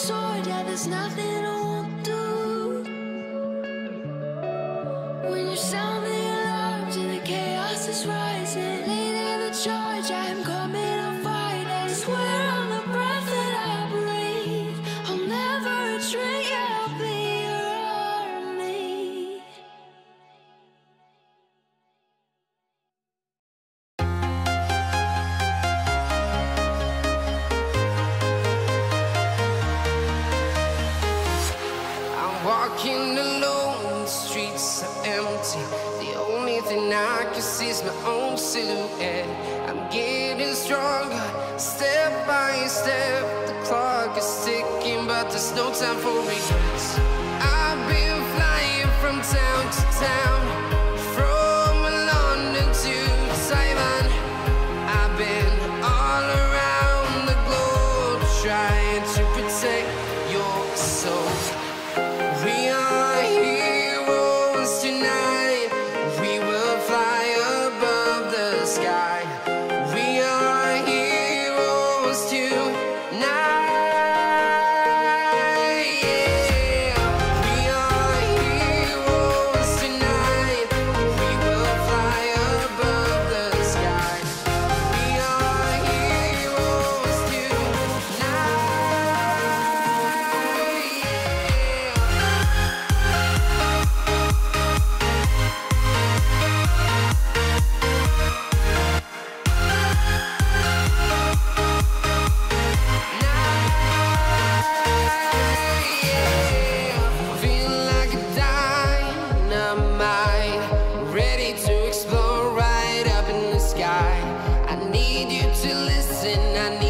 sword, yeah, there's nothing silhouette. I'm getting stronger, step by step. The clock is ticking, but there's no time for regrets. I've been flying from town to town. to listen. I need